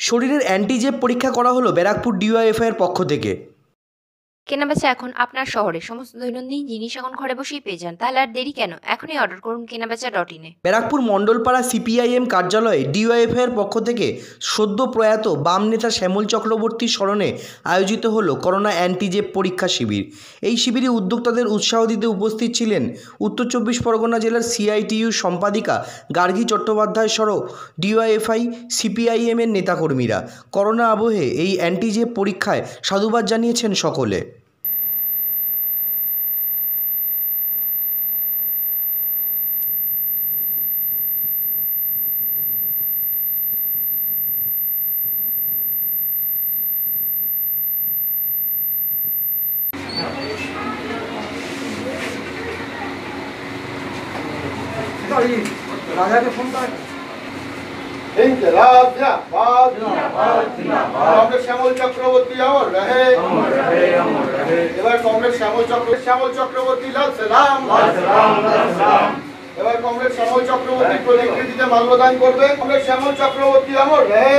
শরীরের অ্যান্টিজেব পরীক্ষা করা হলো ব্যারাকপুর ডিওয়াইএফআইয়ের পক্ষ থেকে। কেনাবেচা এখন আপনার শহরে। সমস্ত দৈনন্দিন জিনিস এখন ঘরে বসেই পেয়ে যান। তাহলে আর দেরি কেন? এখনই অর্ডার করুন কেনাবেচা ডট ইনে ব্যারাকপুর মণ্ডলপাড়া সিপিআইএম কার্যালয়ে ডিওয়াইএফআই এর পক্ষ থেকে সদ্য প্রয়াত বাম নেতা শ্যামল চক্রবর্তীর স্মরণে আয়োজিত হলো করোনা অ্যান্টিজেব পরীক্ষা শিবির। এই শিবিরে উদ্যোক্তাদের উৎসাহ দিতে উপস্থিত ছিলেন উত্তর চব্বিশ পরগনা জেলার সিআইটিইউ সম্পাদিকা গার্গী চট্টোপাধ্যায় সহ ডিওয়াইএফআই সিপিআইএম এর নেতাকর্মীরা। করোনা আবহে এই অ্যান্টিজেব পরীক্ষায় সাধুবাদ জানিয়েছেন সকলে। শ্যামল চক্রবর্তী অমর রহে। এবার কংগ্রেস শ্যামল চক্র শ্যামল চক্রবর্তী লাল সালাম। এবার কংগ্রেস শ্যামল চক্রবর্তী প্রতিকৃতিতে মাল্যদান করবে। কংগ্রেস শ্যামল চক্রবর্তী অমর রহে।